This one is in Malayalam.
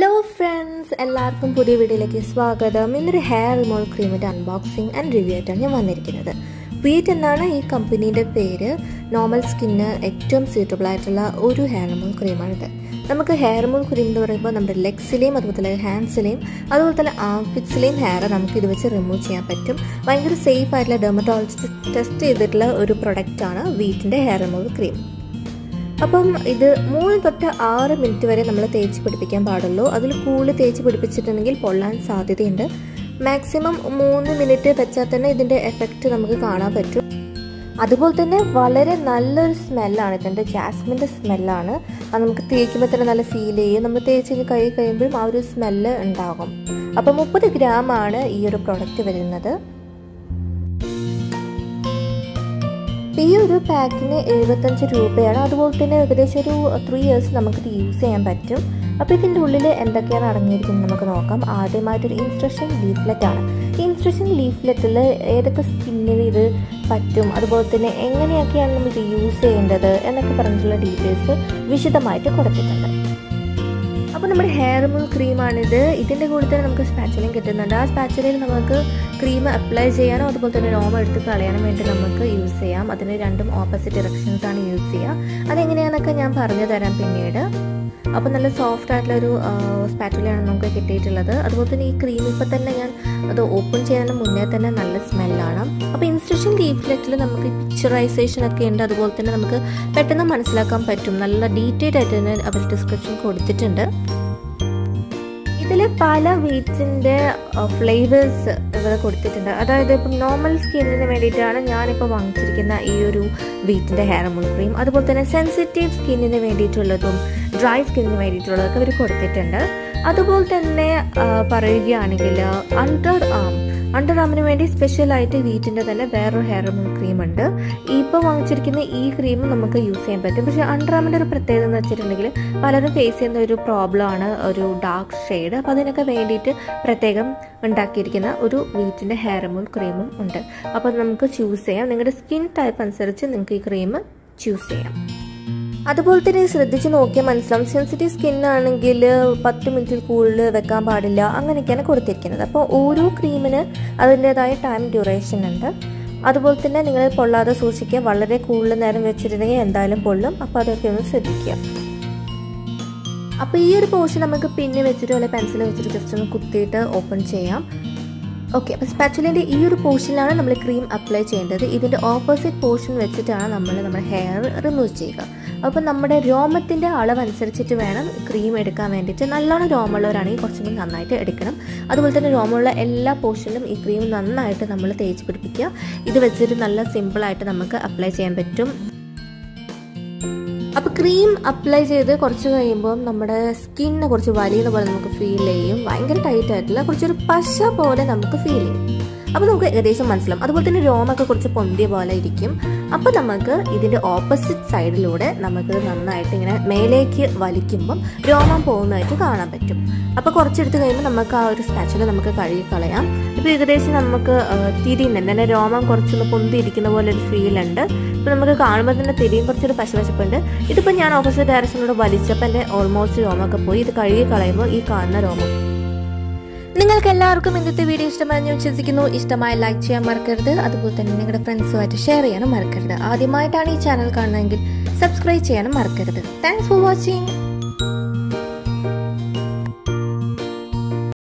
ഹലോ ഫ്രണ്ട്സ് എല്ലാവർക്കും പുതിയ വീഡിയോയിലേക്ക് സ്വാഗതം. ഇന്നൊരു ഹെയർ റിമൂവൽ ക്രീമിന്റെ അൺബോക്സിങ് ആൻഡ് റിവ്യൂ ആയിട്ടാണ് ഞാൻ വന്നിരിക്കുന്നത്. വീറ്റ് എന്നാണ് ഈ കമ്പനിയുടെ പേര്. നോർമൽ സ്കിന്നിന് ഏറ്റവും സ്യൂട്ടബിൾ ആയിട്ടുള്ള ഒരു ഹെയർ റിമൂവൽ ക്രീമാണിത് നമുക്ക് ഹെയർ റിമൂവൽ ക്രീം എന്ന് പറയുമ്പോൾ നമ്മുടെ ലെഗ്സിലെയും അതുപോലെ തന്നെ ഹാൻഡ്സിലെയും അതുപോലെ തന്നെ ആർഫിക്സിലെയും ഹെയർ നമുക്ക് ഇത് വെച്ച് റിമൂവ് ചെയ്യാൻ പറ്റും. ഭയങ്കര സേഫ് ആയിട്ടുള്ള ഡെർമറ്റോളജിസ്റ്റ് ടെസ്റ്റ് ചെയ്തിട്ടുള്ള ഒരു പ്രൊഡക്റ്റാണ് വീറ്റിന്റെ ഹെയർ റിമൂവൽ ക്രീം അപ്പം ഇത് മൂന്ന് തൊട്ട് ആറ് മിനിറ്റ് വരെ നമ്മൾ തേച്ച് പിടിപ്പിക്കാൻ പാടുള്ളൂ. അതിൽ കൂടുതൽ തേച്ച് പിടിപ്പിച്ചിട്ടുണ്ടെങ്കിൽ പൊള്ളാൻ സാധ്യതയുണ്ട്. മാക്സിമം മൂന്ന് മിനിറ്റ് വെച്ചാൽ തന്നെ ഇതിന്റെ എഫക്റ്റ് നമുക്ക് കാണാൻ പറ്റും. അതുപോലെ തന്നെ വളരെ നല്ലൊരു സ്മെല്ലാണ്. ഇതിന്റെ ജാസ്മിന്റെ സ്മെല്ലാണ്. അത് നമുക്ക് തേക്കുമ്പോൾ തന്നെ നല്ല ഫീൽ ചെയ്യും. നമ്മൾ തേച്ച് കൈ കഴിയുമ്പോഴും ആ ഒരു സ്മെല്ല് ഉണ്ടാകും. അപ്പോൾ മുപ്പത് ഗ്രാമാണ് ഈ ഒരു പ്രോഡക്റ്റ് വരുന്നത്. ഈ ഒരു പാക്കിന് എഴുപത്തഞ്ച് രൂപയാണ്. അതുപോലെ തന്നെ ഏകദേശം ഒരു ത്രീ ഇയേഴ്സ് നമുക്കിത് യൂസ് ചെയ്യാൻ പറ്റും. അപ്പോൾ ഇതിന്റെ ഉള്ളിൽ എന്തൊക്കെയാണ് അടങ്ങിയിരിക്കുന്നത് നമുക്ക് നോക്കാം. ആദ്യമായിട്ടൊരു ഇൻസ്ട്രക്ഷൻ ലീഫ്ലെറ്റ് ആണ്. ഇൻസ്ട്രക്ഷൻ ലീഫ്ലെറ്റിൽ ഏതൊക്കെ സ്കിന്നിന് ഇത് പറ്റും? അതുപോലെ തന്നെ എങ്ങനെയൊക്കെയാണ് നമ്മൾ ഇത് യൂസ് ചെയ്യേണ്ടത്? എന്നൊക്കെ പറഞ്ഞിട്ടുള്ള ഡീറ്റെയിൽസ് വിശദമായിട്ട് കൊടുത്തിട്ടുണ്ട്. അപ്പോൾ നമ്മുടെ ഹെയർ റിമൂവൽ ക്രീമാണിത് ഇതിന്റെ കൂടെ തന്നെ നമുക്ക് സ്പാച്ചുലയും കിട്ടുന്നുണ്ട്. ആ സ്പാച്ചലിൽ നമുക്ക് ക്രീം അപ്ലൈ ചെയ്യാനോ അതുപോലെ തന്നെ രോമം എടുത്ത് കളയാനും വേണ്ടി നമുക്ക് യൂസ് ചെയ്യാം. അതിന് രണ്ടും ഓപ്പോസിറ്റ് ഡയറക്ഷൻസ് ആണ് യൂസ് ചെയ്യുക അതെങ്ങനെയാണെന്നൊക്കെ ഞാൻ പറഞ്ഞു തരാം പിന്നീട്. അപ്പോൾ നല്ല സോഫ്റ്റ് ആയിട്ടുള്ള ഒരു നമുക്ക് കിട്ടിയിട്ടുള്ളത്. അതുപോലെ തന്നെ ഈ ക്രീം ഇപ്പോൾ തന്നെ ഞാൻ അത് ഓപ്പൺ ചെയ്യുന്നതിന് മുന്നേ തന്നെ നല്ല സ്മെല്ലാണ് അപ്പോൾ ഇൻസ്ട്രക്ഷൻ ലീഫ്ലെറ്റിൽ നമുക്ക് പിക്ചറൈസേഷൻ ഒക്കെ ഉണ്ട്. അതുപോലെ തന്നെ നമുക്ക് പെട്ടെന്ന് മനസ്സിലാക്കാൻ പറ്റും. നല്ല ഡീറ്റെയിൽഡ് ആയിട്ട് തന്നെ അവർ ഡിസ്ക്രിപ്ഷൻ കൊടുത്തിട്ടുണ്ട്. പല വീറ്റ്സിന്റെ ഫ്ലേവേഴ്സ് ഇവിടെ കൊടുത്തിട്ടുണ്ട്. അതായത് ഇപ്പം നോർമൽ സ്കിന്നിന് വേണ്ടിയിട്ടാണ് ഞാനിപ്പോൾ വാങ്ങിച്ചിരിക്കുന്ന ഈ ഒരു വീറ്റിന്റെ ഹെയർ റിമൂവൽ ക്രീം അതുപോലെ തന്നെ സെൻസിറ്റീവ് സ്കിന്നിന് വേണ്ടിയിട്ടുള്ളതും ഡ്രൈ സ്കിന്നിന് വേണ്ടിയിട്ടുള്ളതൊക്കെ അവർ കൊടുത്തിട്ടുണ്ട്. അതുപോലെ തന്നെ പറയുകയാണെങ്കിൽ അണ്ടർ ആം അണ്ടർ ആമിന് വേണ്ടി സ്പെഷ്യലായിട്ട് വീറ്റിന്റെ തന്നെ വേറൊരു ഹെയർ റിമൂവൽ ക്രീം ഉണ്ട് ഇപ്പോൾ വാങ്ങിച്ചിരിക്കുന്ന ഈ ക്രീം നമുക്ക് യൂസ് ചെയ്യാൻ പറ്റും. പക്ഷേ അണ്ടർ ആമിന്റെ ഒരു പ്രത്യേകത എന്ന് വെച്ചിട്ടുണ്ടെങ്കിൽ പലരും ഫേസ് ചെയ്യുന്ന ഒരു പ്രോബ്ലമാണ് ഒരു ഡാർക്ക് ഷെയ്ഡ് അപ്പോൾ അതിനൊക്കെ വേണ്ടിയിട്ട് പ്രത്യേകം ഉണ്ടാക്കിയിരിക്കുന്ന ഒരു വീറ്റിന്റെ ഹെയർ റിമൂവൽ ക്രീമും ഉണ്ട്. അപ്പോൾ നമുക്ക് ചൂസ് ചെയ്യാം. നിങ്ങളുടെ സ്കിൻ ടൈപ്പ് അനുസരിച്ച് നിങ്ങൾക്ക് ഈ ക്രീം ചൂസ് ചെയ്യാം. അതുപോലെ തന്നെ ശ്രദ്ധിച്ച് നോക്കിയാൽ മനസ്സിലാവും. സെൻസിറ്റീവ് സ്കിൻ ആണെങ്കിൽ പത്ത് മിനിറ്റിൽ കൂടുതൽ വെക്കാൻ പാടില്ല അങ്ങനെയൊക്കെയാണ് കൊടുത്തിരിക്കുന്നത്. അപ്പോൾ ഓരോ ക്രീമിന് അതിന്റെതായ ടൈം ഡ്യൂറേഷൻ ഉണ്ട്. അതുപോലെ തന്നെ നിങ്ങൾ പൊള്ളാതെ സൂക്ഷിക്കുക. വളരെ കൂടുതൽ നേരം വെച്ചിരുന്നെങ്കിൽ എന്തായാലും പൊള്ളും. അപ്പോൾ അതൊക്കെ ഒന്ന് ശ്രദ്ധിക്കുക. അപ്പോൾ ഈ ഒരു പോർഷൻ നമുക്ക് പിന്നെ വെച്ചിട്ട് അല്ലെങ്കിൽ പെൻസിൽ വെച്ചിട്ട് ജസ്റ്റ് ഒന്ന് കുത്തിയിട്ട് ഓപ്പൺ ചെയ്യാം. ഓക്കെ അപ്പോൾ സ്പാച്ചുലിന്റെ ഈ ഒരു പോർഷനിലാണ് നമ്മൾ ക്രീം അപ്ലൈ ചെയ്യേണ്ടത്. ഇതിന്റെ ഓപ്പോസിറ്റ് പോർഷൻ വെച്ചിട്ടാണ് നമ്മൾ നമ്മുടെ ഹെയർ റിമൂവ് ചെയ്യുക. അപ്പോൾ നമ്മുടെ രോമത്തിന്റെ അളവനുസരിച്ചിട്ട് വേണം ക്രീം എടുക്കാൻ വേണ്ടിയിട്ട്. നല്ലോണം രോമമുള്ളവരാണെങ്കിൽ കുറച്ചും കൂടി നന്നായിട്ട് എടുക്കണം. അതുപോലെ തന്നെ രോമമുള്ള എല്ലാ പോർഷനിലും ഈ ക്രീം നന്നായിട്ട് നമ്മൾ തേച്ച് പിടിപ്പിക്കുക. ഇത് വെച്ചിട്ട് നല്ല സിമ്പിളായിട്ട് നമുക്ക് അപ്ലൈ ചെയ്യാൻ പറ്റും. അപ്പോൾ ക്രീം അപ്ലൈ ചെയ്ത് കുറച്ച് കഴിയുമ്പോൾ നമ്മുടെ സ്കിന്നിനെ കുറച്ച് വലിയുന്ന പോലെ നമുക്ക് ഫീൽ ചെയ്യും. ഭയങ്കര ടൈറ്റ് ആയിട്ടില്ല. കുറച്ചൊരു പശ പോലെ നമുക്ക് ഫീൽ ചെയ്യും. അപ്പോൾ നമുക്ക് ഏകദേശം മനസ്സിലാവും. അതുപോലെ തന്നെ രോമൊക്കെ കുറച്ച് പൊന്തിയ പോലെ ഇരിക്കും. അപ്പോൾ നമുക്ക് ഇതിന്റെ ഓപ്പോസിറ്റ് സൈഡിലൂടെ നമുക്ക് നന്നായിട്ട് ഇങ്ങനെ മേലേക്ക് വലിക്കുമ്പം രോമം പോകുന്നതായിട്ട് കാണാൻ പറ്റും. അപ്പോൾ കുറച്ചെടുത്ത് കഴിയുമ്പോൾ നമുക്ക് ആ ഒരു സ്പാച്ചിൽ നമുക്ക് കഴുകി കളയാം. ഇപ്പോൾ ഏകദേശം നമുക്ക് തിരിയുന്നുണ്ട് തന്നെ രോമം കുറച്ചൊന്ന് പൊന്തിയിരിക്കുന്ന പോലെ ഒരു ഫീൽ ഉണ്ട്. ഇപ്പോൾ നമുക്ക് കാണുമ്പോൾ തന്നെ തിരിയും കുറച്ചൊരു പശുപശപ്പുണ്ട്. ഇതിപ്പോൾ ഞാൻ ഓപ്പോസിറ്റ് ഡയറക്ഷനിലൂടെ വലിച്ചപ്പോൾ എന്റെ ഓൾമോസ്റ്റ് രോമമൊക്കെ പോയി. ഇത് കഴുകി കളയുമ്പോൾ ഈ കാണുന്ന രോമം നിങ്ങൾക്ക് എല്ലാവർക്കും ഇന്നത്തെ വീഡിയോ ഇഷ്ടമായി ഞാൻ വിശ്വസിക്കുന്നു. ഇഷ്ടമായി ലൈക്ക് ചെയ്യാൻ മറക്കരുത്. അതുപോലെ തന്നെ നിങ്ങളുടെ ഫ്രണ്ട്സുമായിട്ട് ഷെയർ ചെയ്യാനും മറക്കരുത്. ആദ്യമായിട്ടാണ് ഈ ചാനൽ കാണുന്നതെങ്കിൽ സബ്സ്ക്രൈബ് ചെയ്യാനും മറക്കരുത്. Thanks for watching